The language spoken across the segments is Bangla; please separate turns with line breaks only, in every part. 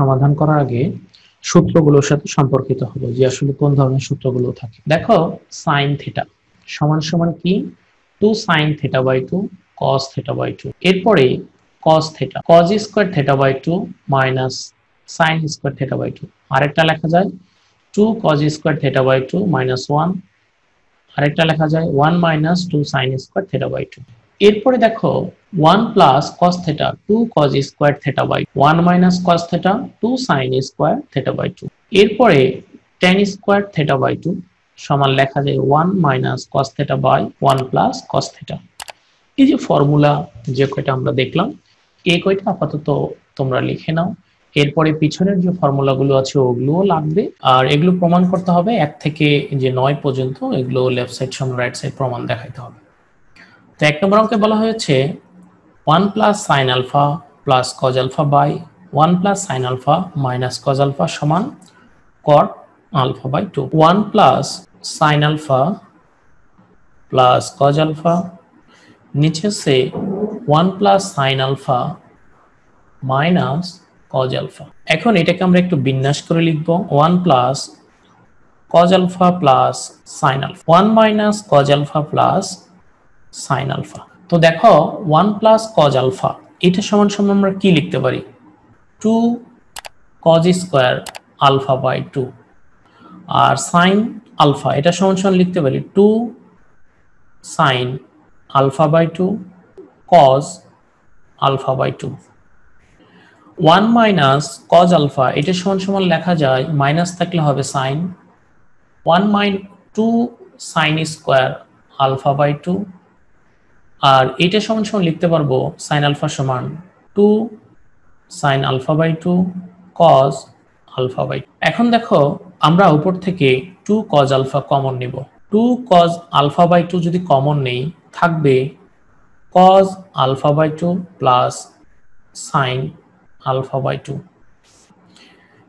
সমাধান করার আগে সূত্রগুলোর সাথে সম্পর্কিত হলো যে আসলে কোন ধরনের সূত্রগুলো থাকে। দেখো সাইন থিটা সমান সমান কি? Two sine theta by two cos theta by two এরপরে cos theta cos square theta by two minus sine square theta by two আরেকটা লেখা যায় two cos square theta by two minus one আরেকটা লেখা যায় one minus two sine square theta by two এরপরে দেখো one plus cos theta two cos square theta by one minus cos theta two sine square theta by two এরপরে tan square theta by two সমান লেখা যায় one minus cos theta by one plus cos theta এই যে ফর্মুলা যে কয়টা আমরা দেখলাম, এই কয়টা আপাতত তোমরা লিখে নাও। এরপরে পিছনের যে ফর্মুলাগুলো আছে, ওগুলোও লাগবে। আর এগুলো প্রমাণ করতে হবে, এক থেকে যে নয় পর্যন্ত এগুলো লেফট সাইড সমান রাইট সাইড প্রমাণ দেখাইতে হবে। তো এক নম্বর অঙ্কে বলা হয়েছে one plus sine alpha plus cos alpha by one plus sine alpha minus cos alpha সমান cot alpha by two one plus sine alpha plus cos alpha নিচে সে one plus sine alpha minus cos alpha এখন এটাকে আমরা একটু বিন্যাস করে লিখব one plus cos alpha plus sine alpha one minus cos alpha plus sine alpha তো দেখো ওয়ান প্লাস কজ আলফা এটা সমান সমান আমরা কি লিখতে পারি? Two cos square alpha by two R sine alpha এটা সমান সমান লিখতে পারি two sine alpha by two cos alpha by two one minus cos alpha এটা সমান সমান লেখা যায় মাইনাস থাকলে হবে sine one minus two sine square alpha by two আর এটা সমান সমান লিখতে পারব সাইন আলফা সমান two sine alpha by two cos alpha by এখন দেখো, আমরা উপর থেকে টু কজ আলফা কমন নিব। Two cos alpha by two যদি কমন নেই, থাকবে cos alpha by two plus sine alpha by two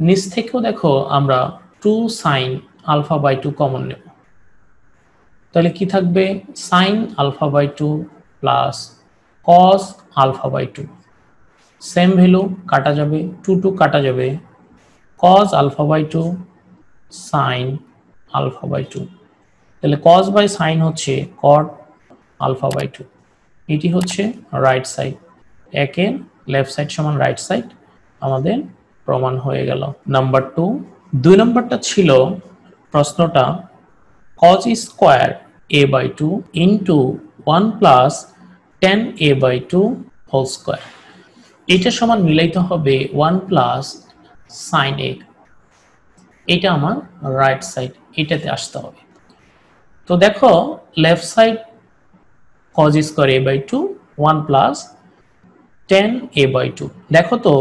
নিচ থেকেও দেখো, আমরা two sine alpha by two common নেব। তাহলে কি থাকবে? Sine alpha by two plus cos alpha by two same value কাটা যাবে টু টু কাটা যাবে cos alpha by two sine alpha by two তাহলে কস বাই সাইন হচ্ছে কট আলফা বাই টু এটি হচ্ছে রাইট সাইড একের লেফট সাইড সমান রাইট সাইড আমাদের প্রমাণ হয়ে গেল। নাম্বার টু দুই নম্বরটা ছিল প্রশ্নটা cos square A by two into one plus tan A by two whole square. এটা সমান মিলাইতে হবে ওয়ান প্লাস সাইন এ। এটা আমার রাইট সাইড, এটাতে আসতে হবে। তো দেখো, left side cos square A by two one plus tan A by two. দেখো তো,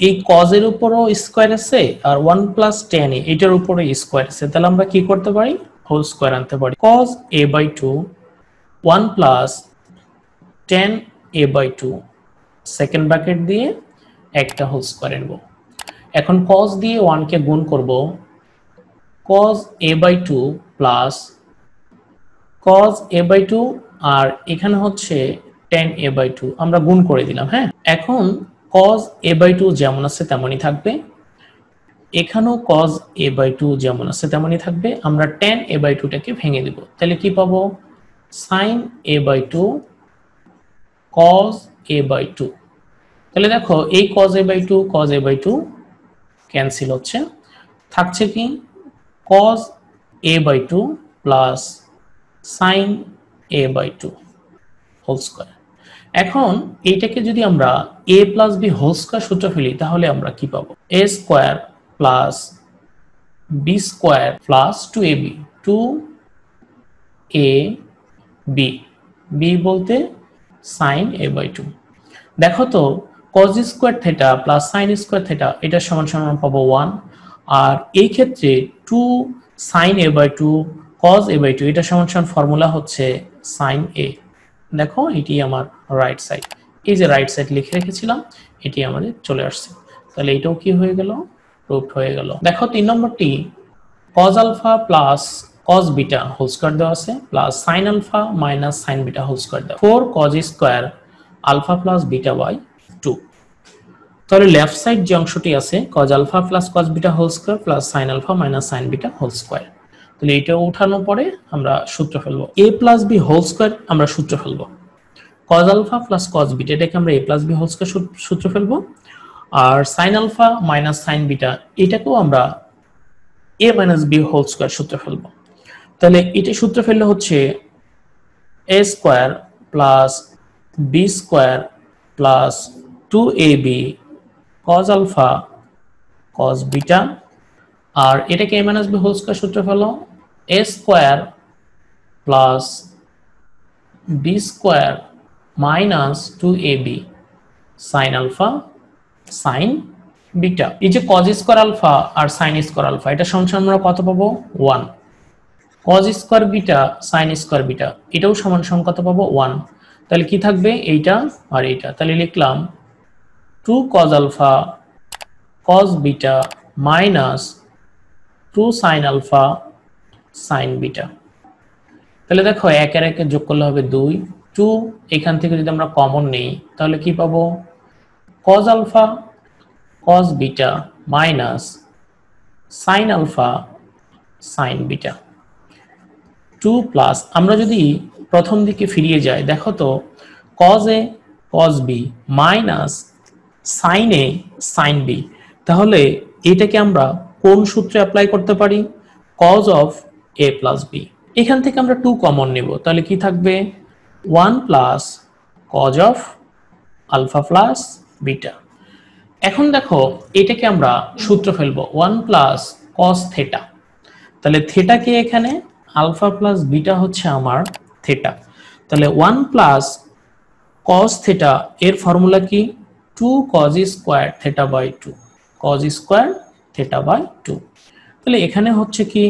এই কজের উপরও স্কোয়ার আছে আর ওয়ান প্লাস টেন এ, এটার উপরে স্কোয়ার আছে। তাহলে আমরা কি করতে পারি? হোল স্কোয়ার আনতে পারি। Cos A by two one plus tan A by two second bracket দিয়ে একটা হোল স্কোয়ার নেব। এখন কজ দিয়ে ওয়ানকে গুণ করব। Cos A by two plus cos A by two আর এখানে হচ্ছে টেন এ বাই টু আমরা গুণ করে দিলাম হ্যাঁ? এখন কজ এ বাই টু যেমন আছে তেমনই থাকবে। এখানেও কজ এ বাই টু যেমন আছে তেমনই থাকবে। আমরা টেন এ বাই টুটাকে ভেঙে দিব। তাহলে কি পাবো? Sine A by two cos A by two তাহলে দেখো, এই cos A by two cos A by two cancel হচ্ছে। থাকছে কি? Cos A by two plus sine A by two whole square এখন এইটাকে যদি আমরা A plus B whole square সূত্র ফেলি, তাহলে আমরা কি পাবো? A square plus B square plus two A B two A B B বলতে সাইন এ বাই টু দেখো তো cos square theta plus sine square theta এটা সমান সমান পাবো ওয়ান আর এই ক্ষেত্রে two sine A by two cos A by two এটা সমান সমান ফর্মুলা হচ্ছে সাইন এ দেখো, এটি আমার রাইট সাইড এই যে রাইট সাইড লিখে রেখেছিলাম, এটি আমাদের চলে আসছে। তাহলে এটাও কি হয়ে গেল? প্রুফড হয়ে গেল। দেখো, তিন নম্বরটি cos alpha plus cos beta whole square দেওয়া আছে plus sine alpha minus sine beta whole square দেওয়া। Four cos square alpha plus beta by two তাহলে লেফট সাইড যে অংশটি আছে cos alpha plus cos beta whole square plus sine alpha minus sine beta whole square তাহলে এটা উঠানোর পরে আমরা সূত্র ফেলব। A plus B whole square আমরা সূত্র ফেলব। Cos alpha plus cos beta এটাকে আমরা A plus B whole square সূত্র ফেলব। আর sine alpha minus sine beta এটাকেও আমরা A minus B whole square সূত্র ফেলব। তাহলে এটা সূত্র ফেললে হচ্ছে A square plus B square plus two A B cos alpha cos beta আর এটাকে A minus B whole square সূত্র ফেলো। A square plus B square minus two A B sine alpha sine beta এই যে কজ স্কোয়ার আলফা আর সাইন স্কোয়ার আলফা এটা সমান আমরা কত পাবো? One cos square beta sine square beta এটাও সমান কত পাবো ওয়ান তাহলে কি থাকবে? এইটা আর এইটা। তাহলে লিখলাম two cos alpha cos beta minus two sine alpha sine beta তাহলে দেখো এক একের একে যোগ করলে হবে দুই। টু এখান থেকে যদি আমরা কমন নেই, তাহলে কি পাবো? Cos alpha cos beta minus sine alpha sine beta two plus আমরা যদি প্রথম দিকে ফিরিয়ে যাই, দেখো তো cos A cos B minus sine A sine B তাহলে এটাকে আমরা কোন সূত্রে অ্যাপ্লাই করতে পারি? Cos of A plus B এখান থেকে আমরা টু কমন নেব। তাহলে কি থাকবে? One plus cos of alpha plus beta এখন দেখো, এটাকে আমরা সূত্র ফেলব। ওয়ান প্লাস কস থেটা তাহলে থেটাকে এখানে? আলফা প্লাস বিটা হচ্ছে আমার থেটা। তাহলে ওয়ান প্লাস কজ থেটা, এর ফর্মুলা কি? Two cos square theta by two. Cos square theta by two. তাহলে এখানে হচ্ছে কি?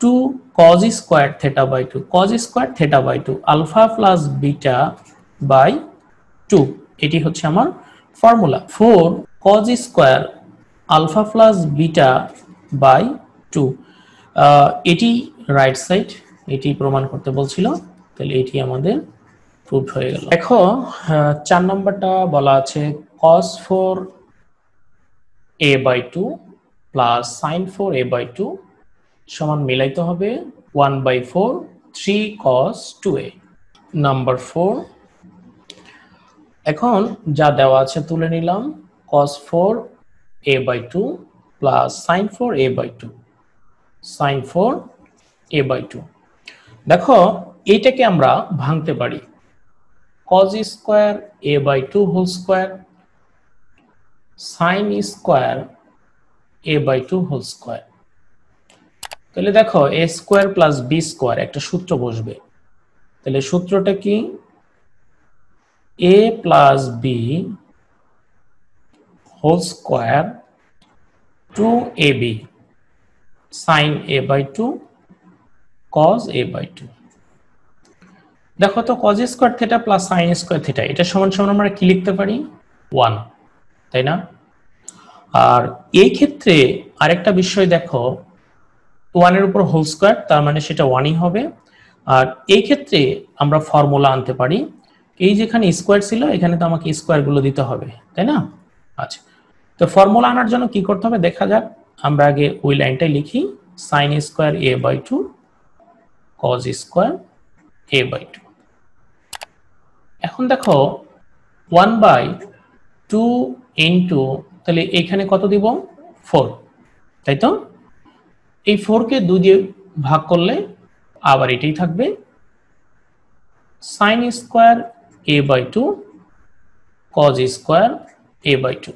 Two cos square theta by two. Cos square theta by two. Alpha plus beta by two. এটি হচ্ছে আমার formula. Four cos square alpha plus beta by two. এটি রাইট সাইড এটি প্রমাণ করতে বলছিল, তাহলে এটি আমাদের প্রুভ হয়ে গেল। দেখো চার নম্বরটা বলা আছে cos four A by two plus sine four A by two সমান মিলাইতে হবে one by four three cos two A number four এখন যা দেওয়া আছে তুলে নিলাম cos four A by two plus sine four A by two sine four A by two দেখো, এইটাকে আমরা ভাঙতে পারি। Cos square A by two whole square sine square A by two whole square তাহলে দেখো A square plus B square একটা সূত্র বসবে। তাহলে সূত্রটা কি? A plus B whole square two A B sine A by two cos A by two দেখো তো cos square theta plus sine square theta এটা সমান সমান আমরা কি লিখতে পারি? ওয়ান তাই না? আর এই ক্ষেত্রে আরেকটা বিষয় দেখো ওয়ানের উপর হোল স্কোয়ার তার মানে সেটা ওয়ানই হবে। আর এই ক্ষেত্রে আমরা ফর্মুলা আনতে পারি। এই যেখানে স্কোয়ার ছিল, এখানে তো আমাকে স্কোয়ারগুলো দিতে হবে, তাই না? আচ্ছা তো ফর্মুলা আনার জন্য কি করতে হবে? দেখা যাক। আমরা আগে ওই লাইনটাই লিখি sine square A by two cos square A by two এখন দেখো ওয়ান বাই টু ইন্টু তাহলে এখানে কত দিব? ফোর তাই তো? এই ফোরকে দু দিয়ে ভাগ করলে আবার এটাই থাকবে। Sine square A by two cos square A by two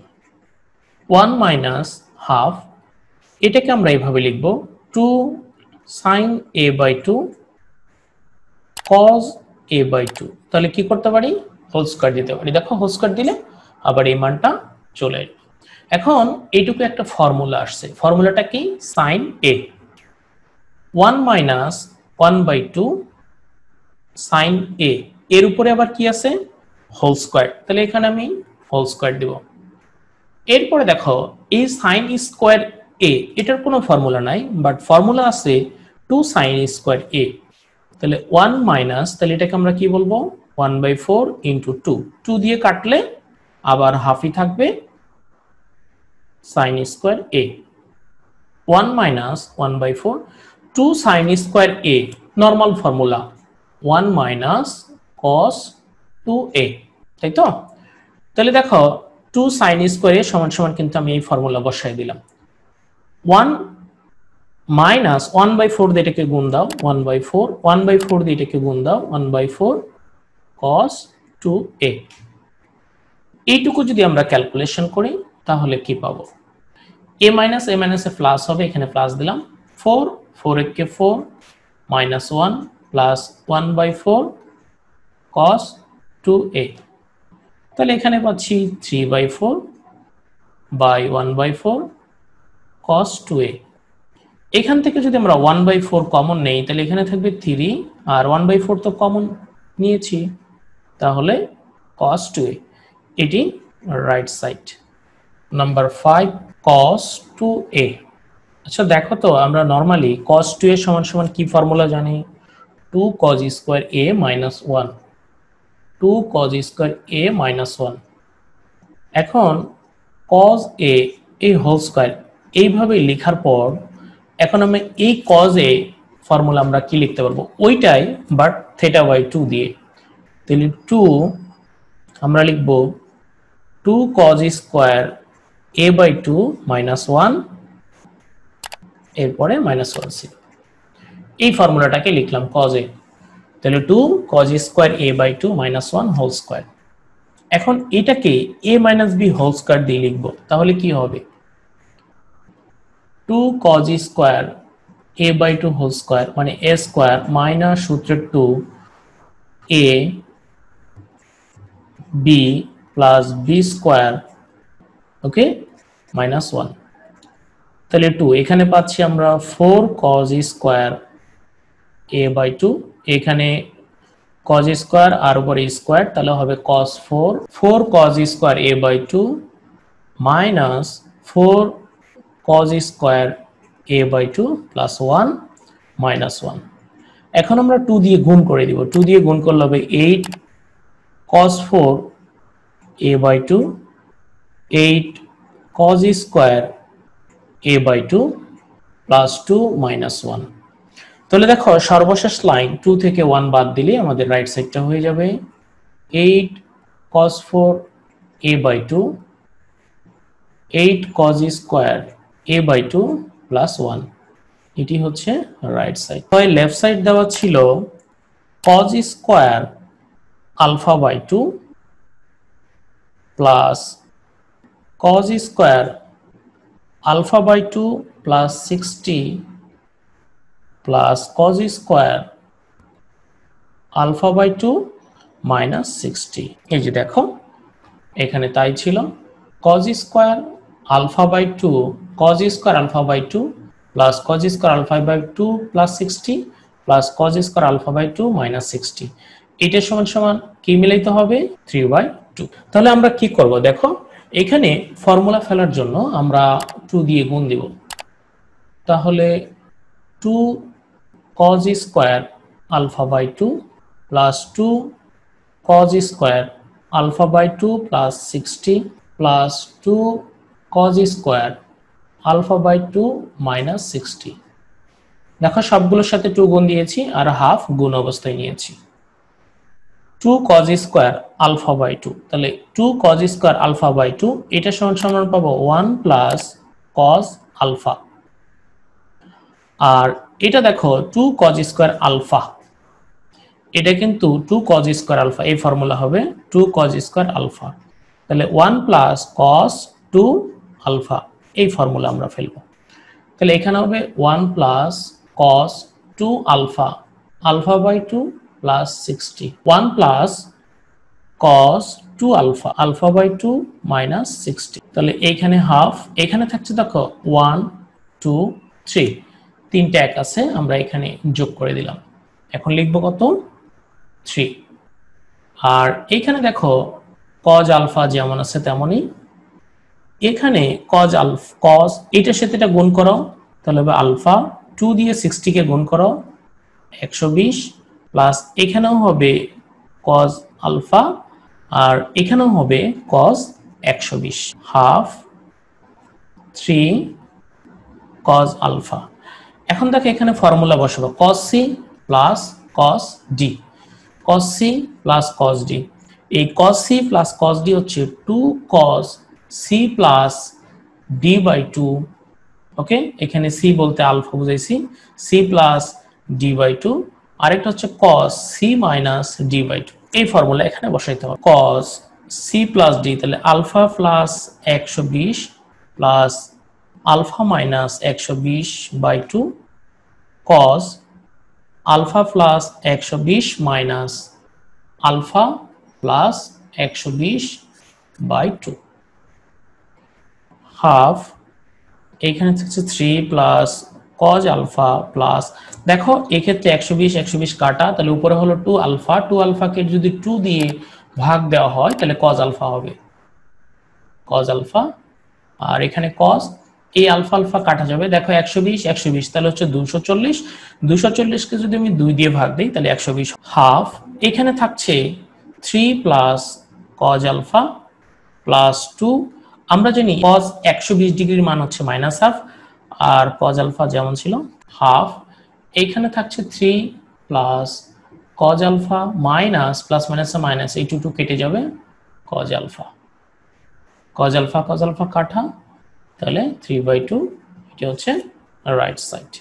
one minus half এটাকে আমরা এইভাবে লিখব two sine A by two cos A by two তাহলে কি করতে পারি? হোল স্কোয়ার দিতে পারি। দেখো হোল স্কোয়ার দিলে আবার এই মানটা চলে এলো। এখন এইটুকু একটা ফর্মুলা আসছে। ফর্মুলাটা কি? Sine A one minus one by two sine A এর উপরে আবার কি আছে? হোল স্কোয়ার তাহলে এখানে আমি হোল স্কোয়ার দিব। এরপরে দেখো, এই সাইন স্কোয়ার এ এটার কোনো ফর্মুলা নাই বাট ফর্মুলা আছে টু সাইন স্কোয়ার এ তাহলে ওয়ান মাইনাস তাহলে এটাকে আমরা কি বলব? One by four into two two দিয়ে কাটলে আবার হাফই থাকবে sine square A one minus one by four two sine square A normal formula one minus cos two A তাই তো? তাহলে দেখো টু সাইন স্কোয়ার এ সমান সমান কিন্তু আমি এই ফর্মুলা বসাই দিলাম। One minus one by four দিয়ে এটাকে গুণ দাও, one by four, one by four দিয়ে এটাকে গুণ দাও, one by four cos two A এইটুকু যদি আমরা ক্যালকুলেশন করি, তাহলে কি পাবো? A minus A minus plus হবে, এখানে প্লাস দিলাম। ফোর ফোর একে four minus one plus one by four cos two A তাহলে এখানে পাচ্ছি three by four by one by four cos two A এখান থেকে যদি আমরা ওয়ান বাই ফোর কমন নেই, তাহলে এখানে থাকবে থ্রি আর ওয়ান বাই ফোর তো কমন নিয়েছি। তাহলে কস টু এ এটি right side number five cos two A আচ্ছা দেখো তো, আমরা নর্মালি টু এ সমান সমান কি ফর্মুলা জানি? Two cos square A minus one two cos square A minus one এখন কজ এ এই হোল স্কোয়ার এইভাবে লেখার পর এখন আমি এই কজে ফর্মুলা আমরা কি লিখতে পারব? ওইটাই বাট থেটা বাই টু দিয়ে। তাহলে টু আমরা লিখব two cos square A by two minus one এরপরে মাইনাস ওয়ান সি এই ফর্মুলাটাকে লিখলাম কজ তাহলে two cos square A by two minus one whole square এখন এটাকে A minus B whole square দিয়ে লিখব, তাহলে কি হবে? Two cos square A by two whole square মানে এ স্কোয়ার মাইনাস সূত্রের two A B plus B square okay minus one তাহলে টু এখানে পাচ্ছি আমরা four cos square A by two এখানে কজ স্কোয়ার আর উপরে স্কোয়ার তাহলে হবে cos four four cos square A by two minus four cos square A by two plus one minus one এখন আমরা টু দিয়ে গুণ করে দিব। টু দিয়ে গুণ করলে হবে eight cos four A by two eight cos square A by two plus two minus one তাহলে দেখো সর্বশেষ লাইন টু থেকে ওয়ান বাদ দিলে আমাদের রাইট সাইডটা হয়ে যাবে। Eight cos four A by two eight cos square A by two plus one এটি হচ্ছে রাইট সাইড হয় লেফট সাইড দেওয়া ছিল cos square alpha by two plus cos square alpha by two plus sixty plus cos square alpha by two minus sixty এই যে দেখো, এখানে তাই ছিল। Cos square alpha by 2 cos square alpha by 2 plus cos square alpha by 2 plus 60 plus cos square alpha by 2 minus 60 এটা সমান সমান কি মিলাইতে হবে 3 by 2 তাহলে আমরা কি করব দেখো এখানে ফর্মুলা ফেলার জন্য আমরা 2 দিয়ে গুণ দিব তাহলে 2 cos square alpha by 2 plus 2 cos square alpha by 2 plus 60 plus 2 cos square alpha by two minus sixty দেখো, সবগুলোর সাথে টু গুণ দিয়েছি আর হাফ গুণ অবস্থায় নিয়েছি। Two cos square alpha by two তাহলে two cos square alpha by two এটা সমান সমান পাবো ওয়ান প্লাস কজ আলফা আর এটা দেখো টু কজ স্কোয়ার আলফা এটা কিন্তু টু কজ স্কোয়ার আলফা এই ফর্মুলা হবে টু কজ স্কোয়ার আলফা তাহলে one plus cos two alpha, এই ফর্মুলা আমরা ফেলব। তাহলে এখানে হবে one plus cos two alpha alpha by two plus sixty one plus cos two alpha alpha by two minus sixty তাহলে এইখানে হাফ এখানে থাকছে দেখো ওয়ান টু থ্রি তিনটে এক আছে, আমরা এখানে যোগ করে দিলাম। এখন লিখব কত? থ্রি আর এইখানে দেখো কজ আলফা যেমন আছে তেমনই এখানে কজ আলফ কজ এটার সাথে এটা গুণ করো, তাহলে হবে আলফা টু দিয়ে সিক্সটিকে গুণ করো, একশো বিশ প্লাস এখানেও হবে কজ আলফা আর এখানেও হবে কজ একশো বিশ হাফ থ্রি কজ আলফা এখন দেখো এখানে ফর্মুলা বসাবো cos C plus cos D cos C plus cos D এই cos C plus cos D হচ্ছে two cos C plus D by two okay এখানে সি বলতে alpha বুঝাইছি। C plus D by two আরেকটা হচ্ছে cos C minus D by two এই ফর্মুলা এখানে বসাইতে হবে। কজ সি প্লাস ডি তাহলে আলফা প্লাস একশো বিশ প্লাস আলফা মাইনাস একশো বিশ by two cos alpha plus একশো বিশ মাইনাস আলফা প্লাস একশো বিশ বাই টু হাফ এইখানে থাকছে three plus cos alpha plus দেখো, এক্ষেত্রে একশো বিশ একশো বিশ কাটা, তাহলে উপরে হলো টু আলফা টু আলফাকে যদি টু দিয়ে ভাগ দেওয়া হয়, তাহলে কজ আলফা হবে। কজ আলফা আর এখানে কজ এই আলফা আলফা কাটা যাবে, দেখো একশো বিশ একশো বিশ, তাহলে হচ্ছে দুশো চল্লিশ, দুশো চল্লিশকে যদি আমি দুই দিয়ে ভাগ দিই, তাহলে একশো বিশ হাফ এখানে থাকছে three plus cos alpha plus two আমরা জানি কজ একশো বিশ ডিগ্রির মান হচ্ছে মাইনাস হাফ আর কজ আলফা যেমন ছিল হাফ এইখানে থাকছে three plus cos alpha minus plus minus minus এই টু টু কেটে যাবে cos alpha cos alpha cos alpha কাঠা তাহলে থ্রি বাই টু এটা হচ্ছে রাইট সাইড